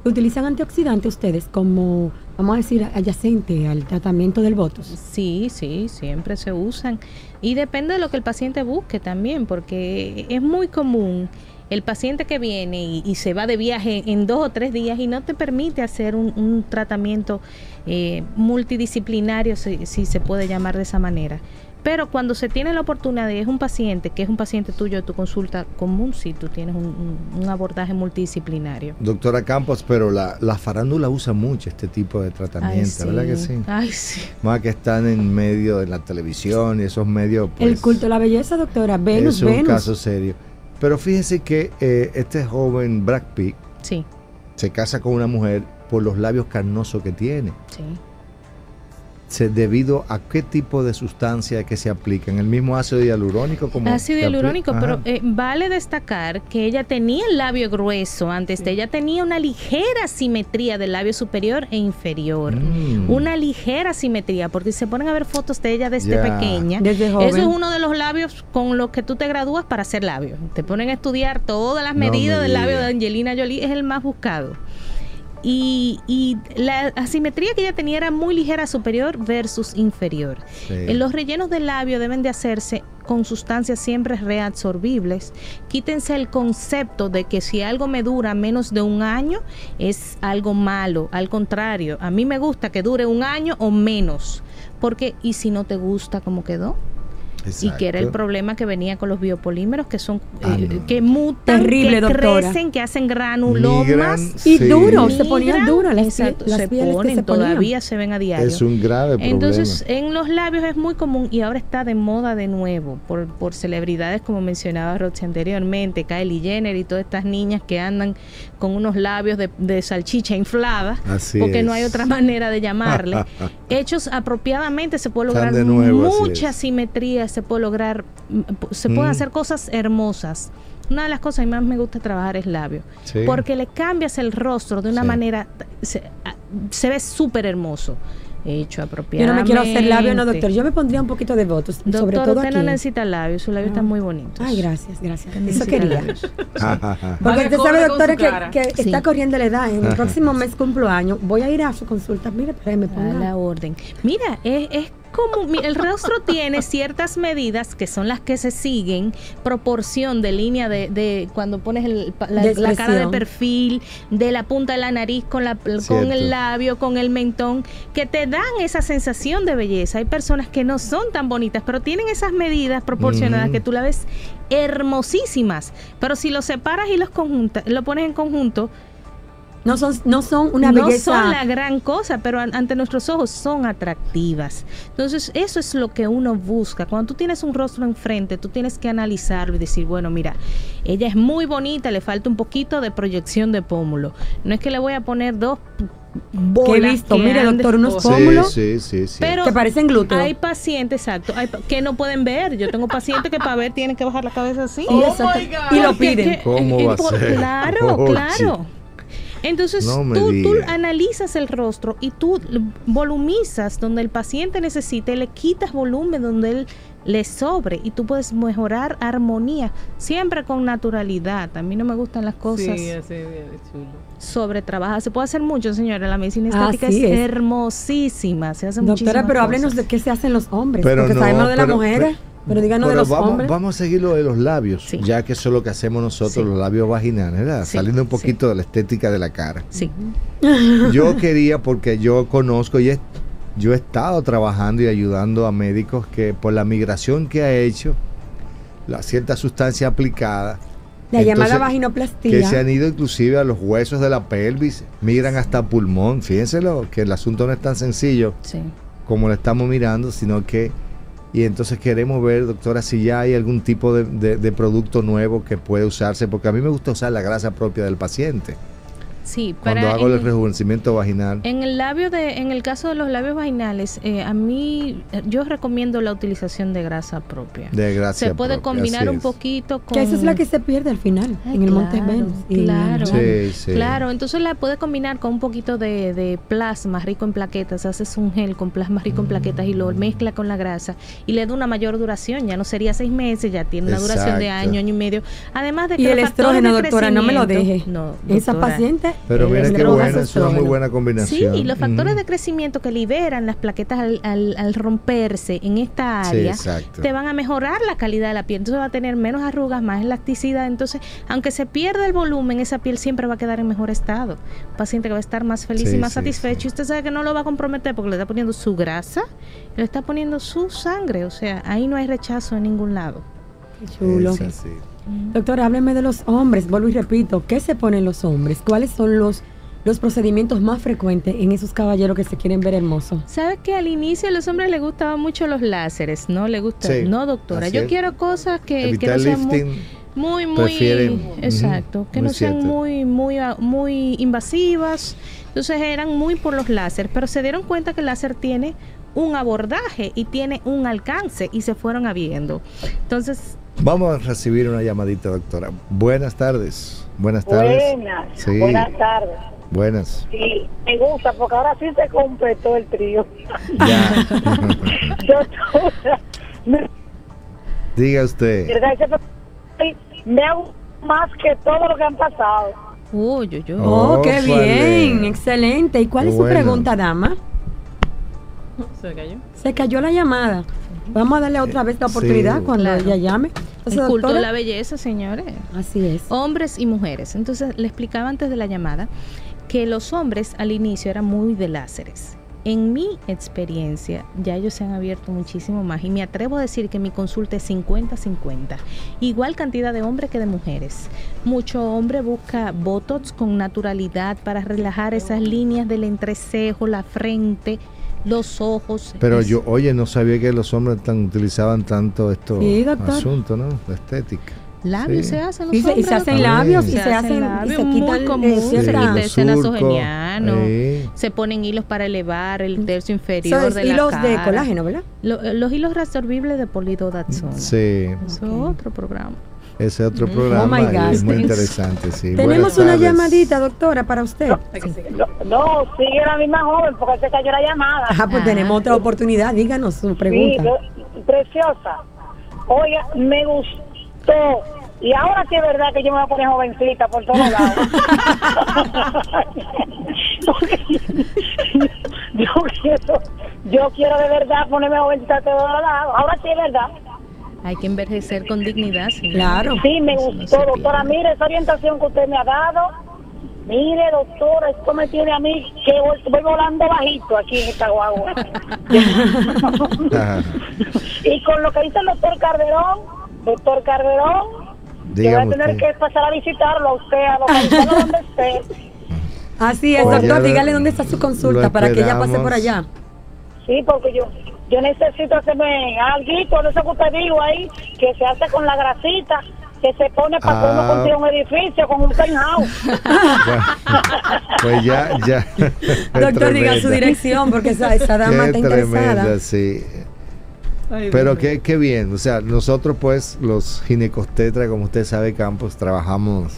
¿Utilizan antioxidantes ustedes como, vamos a decir, adyacente al tratamiento del Botox? Sí, sí, siempre se usan. Y depende de lo que el paciente busque también, porque es muy común el paciente que viene y, se va de viaje en dos o tres días y no te permite hacer un, tratamiento eh, multidisciplinario, si se puede llamar de esa manera. Pero cuando se tiene la oportunidad y es un paciente, que es un paciente tuyo de tu consulta común, si tú tienes un, abordaje multidisciplinario. Doctora Campos, pero la, la farándula usa mucho este tipo de tratamiento, Ay, ¿verdad que sí? Ay, sí. Más que están en medio de la televisión y esos medios. Pues, el culto de la belleza, doctora. Venus, es un Venus. caso serio. Pero fíjese que eh, este joven Brad Pitt Sí, se casa con una mujer por los labios carnosos que tiene. sí. Se- ¿Debido a qué tipo de sustancia que se aplican? ¿El mismo ácido hialurónico? Como Ácido hialurónico, pero eh, vale destacar que ella tenía el labio grueso antes de ella tenía una ligera simetría del labio superior e inferior. Mm. Una ligera simetría, porque si se ponen a ver fotos de ella desde pequeña, Desde joven. eso es uno de los labios con los que tú te gradúas para hacer labios. Te ponen a estudiar todas las No me medidas del labio de Angelina Jolie, es el más buscado. Y, y la asimetría que ella tenía era muy ligera superior versus inferior. Sí. En los rellenos del labio deben de hacerse con sustancias siempre reabsorbibles. Quítense el concepto de que si algo me dura menos de un año es algo malo. Al contrario, a mí me gusta que dure un año o menos. Porque, ¿y si no te gusta cómo quedó? Y que era el problema que venía con los biopolímeros, que son Ah, eh, no. que mutan, Terrible, que doctora. crecen, que hacen granulomas. Migran, Y sí. duro, se ponían duras las, exacto, las se pieles que ponen, se ponían. todavía se ven a diario. Es un grave problema. Entonces, en los labios es muy común y ahora está de moda de nuevo por, por celebridades como mencionaba Roxy anteriormente, Kylie Jenner y todas estas niñas que andan con unos labios de, de salchicha inflada, Así porque no hay otra manera de llamarle. Hechos apropiadamente se puede lograr mucha simetría, se puede lograr, mm, se pueden Mm. hacer cosas hermosas. Una de las cosas que más me gusta trabajar es labio, Sí. porque le cambias el rostro de una Sí. manera, se, a- se ve súper hermoso, hecho Yo apropiadamente. no me quiero hacer labio, no, doctor. Yo me pondría un poquito de votos, Doctor, sobre todo usted aquí. no necesita labios, sus labios No. están muy bonitos. Ay, gracias, gracias. Eso quería. labios. Porque usted sabe, su que, cara. que Sí. está corriendo la edad. En el próximo mes cumplo años. Voy a ir a su consulta. Mire, para que me A ponga. la orden. Mira, es, es el rostro tiene ciertas medidas que son las que se siguen, proporción de línea de, de cuando pones el- la, cara de perfil, de la punta de la nariz con, la, con el labio, con el mentón, que te dan esa sensación de belleza. Hay personas que no son tan bonitas, pero tienen esas medidas proporcionadas que tú la ves hermosísimas. Pero si los separas y los conjuntas, lo pones en conjunto, No son, no son una no belleza. son la gran cosa, pero an- ante nuestros ojos son atractivas. Entonces, eso es lo que uno busca. Cuando tú tienes un rostro enfrente, tú tienes que analizarlo y decir, bueno, mira, ella es muy bonita, le falta un poquito de proyección de pómulo. No es que le voy a poner dos bolas que he visto. que Mire, doctor, unos Sí, pómulos sí, sí, sí. Pero que parecen glúteos. hay pacientes, exacto, hay pa- que no pueden ver. Yo tengo pacientes que para ver tienen que bajar la cabeza así. Sí, Oh exacto. my God. Y lo piden. ¿Cómo va a ser? Claro, Oye. claro. Entonces No tú, analizas el rostro y tú volumizas donde el paciente necesite, le quitas volumen donde él le sobre y tú puedes mejorar armonía, siempre con naturalidad. A mí no me gustan las cosas Sí, así de chulo. sobre trabajar. Se puede hacer mucho, señora. La medicina Así estética es, es. hermosísima. Se hace Doctora, pero háblenos cosas. de qué se hacen los hombres. Pero porque no, sabemos de las mujeres, pero- pero, díganos de Pero los vamos, hombres. vamos a seguir lo de los labios, Sí. ya que eso es lo que hacemos nosotros, Sí. los labios vaginales, ¿verdad? Sí, Saliendo un poquito de la estética de la cara. Sí. Yo quería, porque yo conozco y he- yo he estado trabajando y ayudando a médicos que por la migración que ha hecho, la cierta sustancia aplicada, La llamada vaginoplastia. que se han ido inclusive a los huesos de la pelvis, migran hasta pulmón. Fíjense lo, que el asunto no es tan sencillo como lo estamos mirando, sino que y entonces queremos ver, doctora, si ya hay algún tipo de, de- de producto nuevo que puede usarse, porque a mí me gusta usar la grasa propia del paciente Sí, cuando para hago el en- rejuvenecimiento vaginal. En el labio de, en el caso de los labios vaginales, eh, a mí eh, yo recomiendo la utilización de grasa propia. De grasa Se puede propia, combinar un poquito con Que esa es la que se pierde al final, Ay, en el Monte claro, Venus. y en claro. la- Sí, sí. Claro, entonces la puede combinar con un poquito de, de plasma rico en plaquetas, haces un gel con plasma rico en plaquetas y lo mezcla con la grasa y le da una mayor duración, ya no sería seis meses, ya tiene una duración de año, año y medio. Además de que Y el estrógeno, doctora, no me lo deje. No, Esa doctora, paciente Pero el mira qué buena, es una muy buena Sí, combinación. y los factores de crecimiento que liberan las plaquetas al, al- al romperse en esta Sí, área te van a mejorar la calidad de la piel. Entonces va a tener menos arrugas, más elasticidad. Entonces, aunque se pierda el volumen, esa piel siempre va a quedar en mejor estado. Un paciente que va a estar más feliz Sí, y más sí, satisfecho. sí. Y usted sabe que no lo va a comprometer porque le está poniendo su grasa, le está poniendo su sangre. O sea, ahí no hay rechazo en ningún lado. Qué chulo. Es así. Doctora, hábleme de los hombres. Vuelvo y repito, ¿qué se ponen los hombres? ¿Cuáles son los, los procedimientos más frecuentes en esos caballeros que se quieren ver hermosos? ¿Sabes que al inicio a los hombres les gustaban mucho los láseres? No le gusta. Sí, no, doctora. Yo es. quiero cosas que, que no sean muy, muy, muy. prefieren- exacto. Que muy no sean cierto. muy, muy, ah, muy invasivas. Entonces eran muy por los láser. Pero se dieron cuenta que el láser tiene un abordaje y tiene un alcance y se fueron abriendo. Entonces, Vamos a recibir una llamadita, doctora. Buenas tardes. Buenas tardes. Buenas, Sí. buenas tardes. Buenas. Sí, me gusta porque ahora sí se completó el trío. Ya. Doctora, me, Diga usted. me hago más que todo lo que han pasado. uy, uy, uy. Oh, qué Ófale. bien, excelente. ¿Y cuál Qué es su pregunta, dama? ¿Se cayó? Se cayó la llamada. Vamos a darle otra vez la Sí. oportunidad cuando Claro. ella llame. Entonces, el culto de la belleza, señores. Así es. hombres y mujeres. Entonces le explicaba antes de la llamada que los hombres al inicio eran muy de láseres. En mi experiencia, ya ellos se han abierto muchísimo más y me atrevo a decir que mi consulta es 50-50. Igual cantidad de hombres que de mujeres. Mucho hombre busca botox con naturalidad para relajar esas líneas del entrecejo, la frente, los ojos. Pero Es- yo, oye, no sabía que los hombres tan, utilizaban tanto estos Sí, asuntos, ¿no? La estética. Labios Sí. se hacen los Y se, y hombres, se hacen labios y Se se, hacen, y labios, se muy quitan común, eh, se cierta- quita los ese nasogeniano. surcos. Se ponen hilos para elevar el tercio inferior Eso es de la hilos de colágeno, ¿verdad? Lo- los hilos resorbibles de polidodazona. Sí, es otro programa. Ese otro Mm. programa Oh God. es muy interesante, sí. Tenemos una llamadita, doctora, para usted. No, no, sigue la misma joven porque se cayó la llamada. Ajá, pues Ah. tenemos otra oportunidad. Díganos su pregunta. preciosa. Oiga, me gustó. Y ahora sí es verdad que yo me voy a poner jovencita por todos lados. Yo quiero, yo quiero de verdad ponerme jovencita por todos lados. Ahora sí es verdad. Hay que envejecer con dignidad. señora. Claro. Sí, me Eso gustó, doctora. Mire esa orientación que usted me ha dado. Mire, doctora, esto me tiene a mí que voy, voy volando bajito aquí en esta guagua. Y con lo que dice el doctor Carderón, doctor Carderón, yo voy a tener usted. que pasar a visitarlo a usted, a localizarlo donde esté. Así es, Oye, doctor. Dígale dónde está su consulta para que ella pase por allá. Sí, porque yo yo necesito hacerme algo, de eso que usted dijo ahí, que se hace con la grasita, que se pone para que uno Ah. construya un edificio con un penthouse. Pues ya, ya. Doctor, diga su dirección porque esa, esa dama Qué está interesada. tremenda, sí. Ay, Pero qué, qué bien, o sea, nosotros pues los ginecostetra, como usted sabe, Campos, trabajamos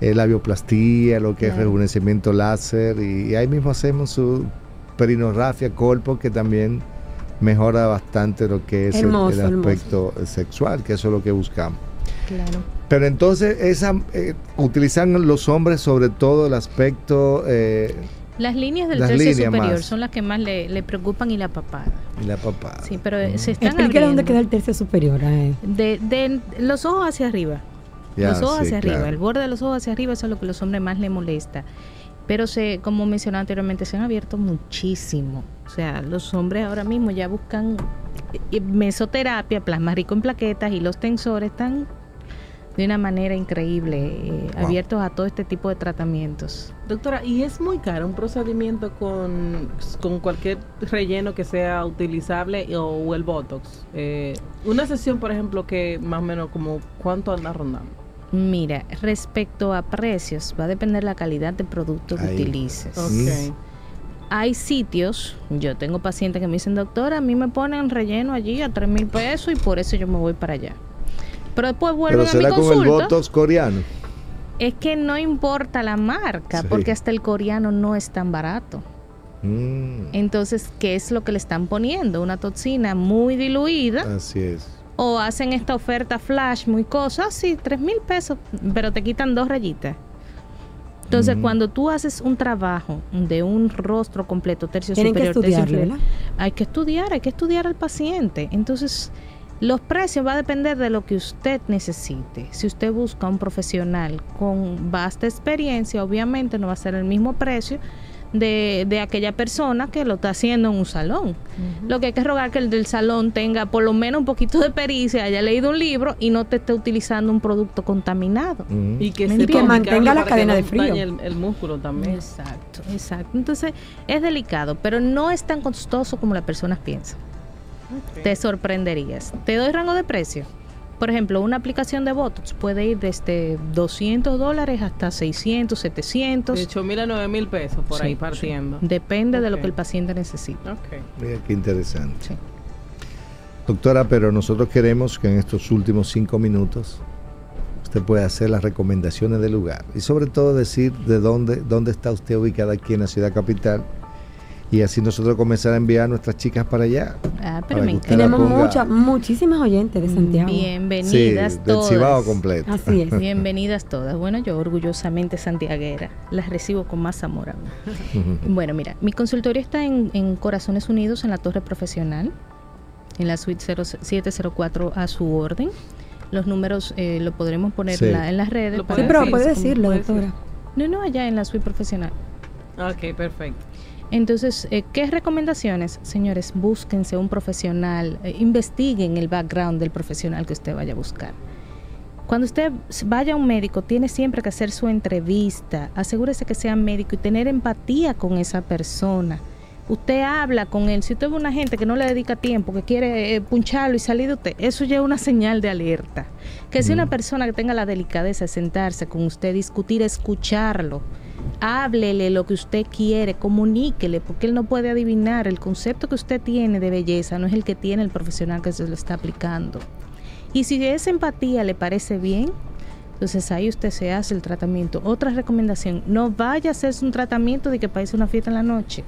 eh, la bioplastía, lo que es rejuvenecimiento láser y, y ahí mismo hacemos su perinorrafia, colpo, que también mejora bastante lo que es el- Hermoso, el, hermoso. aspecto sexual, que eso es lo que buscamos. Claro. Pero entonces, esa, eh, utilizan los hombres sobre todo el aspecto eh, Las líneas del Las tercio líneas superior más. son las que más le, le preocupan y la papada. y la papada. Sí, pero eh, se están dónde queda el tercio superior. eh. De, de los ojos hacia arriba. Ya, los ojos sí, hacia arriba, el borde de los ojos hacia arriba, eso es lo que a los hombres más les molesta. Pero se, como mencionaba anteriormente, se han abierto muchísimo. O sea, los hombres ahora mismo ya buscan eh, mesoterapia, plasma rico en plaquetas y los tensores están de una manera increíble eh, Wow. abiertos a todo este tipo de tratamientos. Doctora, ¿y es muy caro un procedimiento con, con cualquier relleno que sea utilizable o, o el Botox? Eh, una sesión, por ejemplo, que más o menos como cuánto anda rondando. Mira, respecto a precios, va a depender la calidad del producto que Ahí. utilices. Ok. Hay sitios, yo tengo pacientes que me dicen, doctora, a mí me ponen relleno allí a 3 mil pesos y por eso yo me voy para allá. Pero después vuelven Pero a mi será con el consulta. botox coreano. Es que no importa la marca, Sí. porque hasta el coreano no es tan barato. Mm, Entonces, ¿qué es lo que le están poniendo? Una toxina muy diluida así es. O hacen esta oferta flash muy cosa, sí, 3 mil pesos, pero te quitan dos rayitas. Entonces, Ujú. cuando tú haces un trabajo de un rostro completo, tercio Tienen que superior, tercio inferior, ¿verdad? hay que estudiar, hay que estudiar al paciente. Entonces, los precios va a depender de lo que usted necesite. Si usted busca un profesional con vasta experiencia, obviamente no va a ser el mismo precio de, de aquella persona que lo está haciendo en un salón. Lo que hay que rogar que el del salón tenga por lo menos un poquito de pericia, haya leído un libro y no te esté utilizando un producto contaminado. Y que, ¿Me sepa entiendes? ubicarlo mantenga la que cadena no de frío. El, el músculo también. Exacto, exacto. Entonces es delicado, pero no es tan costoso como las personas piensan. Te sorprenderías. Te doy rango de precio. Por ejemplo, una aplicación de Botox puede ir desde 200 dólares hasta 600, 700. De 8 mil a 9 mil pesos por Sí, ahí sí. partiendo. Depende de lo que el paciente necesita. Ok. Mira qué interesante. Sí. Doctora, pero nosotros queremos que en estos últimos cinco minutos usted pueda hacer las recomendaciones del lugar y sobre todo decir de dónde, dónde está usted ubicada aquí en la ciudad capital y así nosotros comenzar a enviar a nuestras chicas para allá. Ah, pero Para me encanta. Tenemos muchas, muchísimas oyentes de Santiago. Bienvenidas sí, del todas. Cibao completo. Así es. Bienvenidas todas. Bueno, yo orgullosamente santiaguera. Las recibo con más amor aún. Bueno, mira, mi consultorio está en, en Corazones Unidos, en la Torre Profesional, en la suite 0 704 a su orden. Los números eh, lo podremos poner Sí. en, la- en las redes. Sí, pero puede ¿cómo decirlo, doctora. No, no, allá en la suite profesional. Ok, perfecto. Entonces, eh, ¿qué recomendaciones? Señores, búsquense un profesional, eh, investiguen el background del profesional que usted vaya a buscar. Cuando usted vaya a un médico, tiene siempre que hacer su entrevista, asegúrese que sea médico y tener empatía con esa persona. Usted habla con él. Si usted ve una gente que no le dedica tiempo, que quiere eh, puncharlo y salir de usted, eso ya es una señal de alerta. Que sea una persona que tenga la delicadeza de sentarse con usted, discutir, escucharlo, háblele lo que usted quiere, comuníquele, porque él no puede adivinar. El concepto que usted tiene de belleza no es el que tiene el profesional que se lo está aplicando. Y si esa empatía le parece bien, entonces ahí usted se hace el tratamiento. Otra recomendación, no vaya a hacerse un tratamiento de que parece una fiesta en la noche.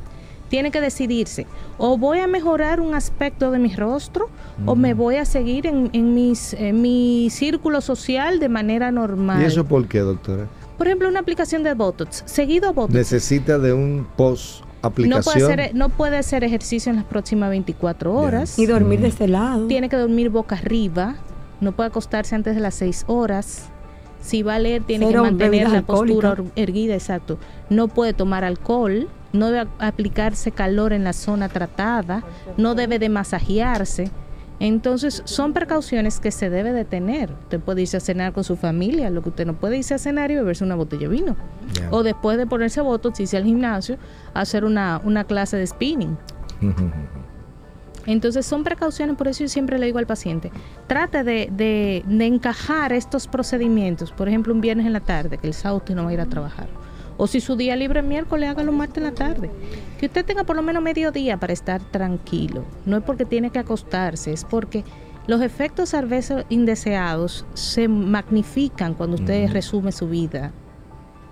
Tiene que decidirse, o voy a mejorar un aspecto de mi rostro, o me voy a seguir en, en mis, en mi círculo social de manera normal. ¿Y eso por qué, doctora? Por ejemplo, una aplicación de Botox, seguido a Botox. Necesita de un post No puede, no puede hacer ejercicio en las próximas 24 Ya. horas. Y dormir Mm. de este lado. Tiene que dormir boca arriba. No puede acostarse antes de las 6 horas. Si va a leer, tiene Cero que mantener la postura erguida, exacto. No puede tomar alcohol. No debe aplicarse calor en la zona tratada. No debe de masajearse. Entonces, son precauciones que se debe de tener. Usted puede irse a cenar con su familia, lo que usted no puede irse a cenar y beberse una botella de vino. O después de ponerse botox, irse al gimnasio a hacer una, una clase de spinning. Entonces son precauciones, por eso yo siempre le digo al paciente, trate de, de- de encajar estos procedimientos, por ejemplo un viernes en la tarde, que el sábado usted no va a ir a trabajar. O si su día libre es miércoles, hágalo martes en la tarde. Que usted tenga por lo menos medio día para estar tranquilo. No es porque tiene que acostarse, es porque los efectos adversos indeseados se magnifican cuando usted resume su vida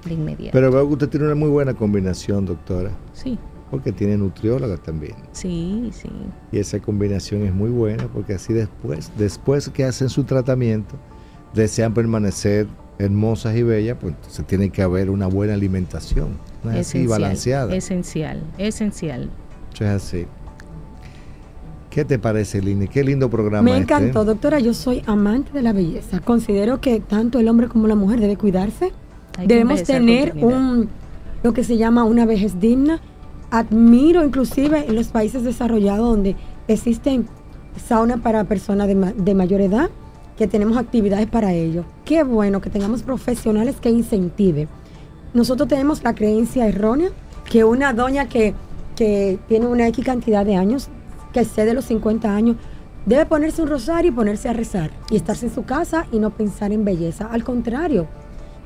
de inmediato. Pero veo que usted tiene una muy buena combinación, doctora, sí, porque tiene nutrióloga también. sí, sí. Y esa combinación es muy buena porque así después, después que hacen su tratamiento, desean permanecer hermosas y bellas, pues entonces tiene que haber una buena alimentación, no es así, balanceada. Esencial, esencial. Eso es así. ¿Qué te parece, Lini? Qué lindo programa Me este. encantó, doctora. Yo soy amante de la belleza. Considero que tanto el hombre como la mujer debe cuidarse. Hay Debemos tener un lo que se llama una vejez digna. Admiro inclusive en los países desarrollados donde existen sauna para personas de, ma- de mayor edad, que tenemos actividades para ello. Qué bueno que tengamos profesionales que incentiven. Nosotros tenemos la creencia errónea que una doña que, que tiene una X cantidad de años, que excede los 50 años, debe ponerse un rosario y ponerse a rezar y estarse en su casa y no pensar en belleza. Al contrario,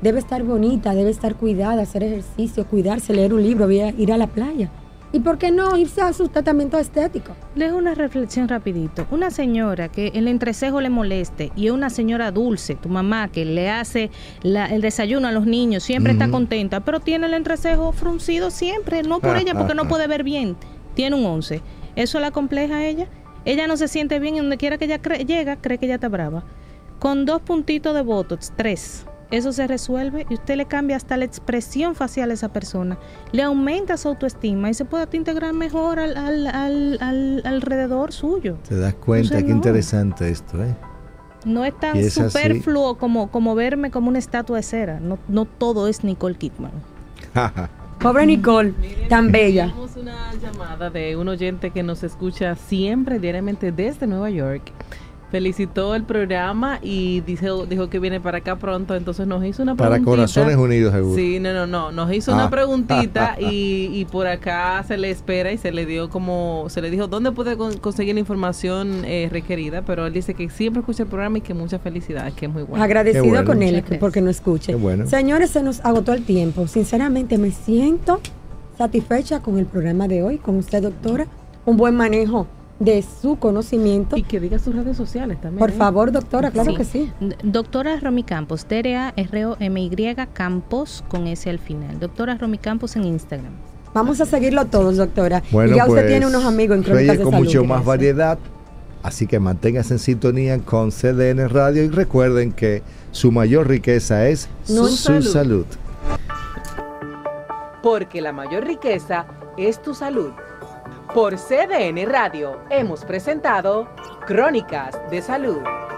debe estar bonita, debe estar cuidada, hacer ejercicio, cuidarse, leer un libro, ir a- ir a la playa. ¿Y por qué no irse a su tratamiento estético? Dejo una reflexión rapidito. Una señora que el entrecejo le moleste y es una señora dulce, tu mamá que le hace la- el desayuno a los niños, siempre está contenta, pero tiene el entrecejo fruncido siempre, no por ella porque no puede ver bien, tiene un 11. ¿Eso la compleja a ella? Ella no se siente bien y donde quiera que ella cre- llega, cree que ella está brava. Con dos puntitos de botox, tres, eso se resuelve y usted le cambia hasta la expresión facial a esa persona, le aumenta su autoestima y se puede integrar mejor al, al- al- al- alrededor suyo. Te das cuenta, Entonces, qué no. interesante esto, ¿eh? No es tan así. superfluo como, como verme como una estatua de cera. No, no todo es Nicole Kidman. Pobre Nicole, tan bella. Tenemos una llamada de un oyente que nos escucha siempre, diariamente desde Nueva York. Felicitó el programa y dijo, dijo que viene para acá pronto, entonces nos hizo una Para preguntita. Corazones Unidos, seguro. Sí, no, no, no, nos hizo Ah. una preguntita y, y por acá se le espera y se le dio como, se le dijo dónde puede con- conseguir la información eh, requerida, pero él dice que siempre escucha el programa y que muchas felicidades, que es muy bueno. Agradecido bueno. con él porque no escuche. Qué bueno. Señores, se nos agotó el tiempo. Sinceramente me siento satisfecha con el programa de hoy, con usted, doctora. Un buen manejo de su conocimiento. Y que diga sus redes sociales también. Por ¿eh? favor, doctora, claro Sí. que sí. Doctora Romy Campos, D-R-A-R-O-M-Y Campos con S al final. Doctora Romy Campos en Instagram. Vamos a seguirlo todos, doctora. Bueno, y ya usted pues, tiene unos amigos en Crónicas Reyes de con Salud. mucho más variedad. Así que manténgase en sintonía con CDN Radio y recuerden que su mayor riqueza es Su su salud. salud. Porque la mayor riqueza es tu salud. Por CDN Radio hemos presentado Crónicas de Salud.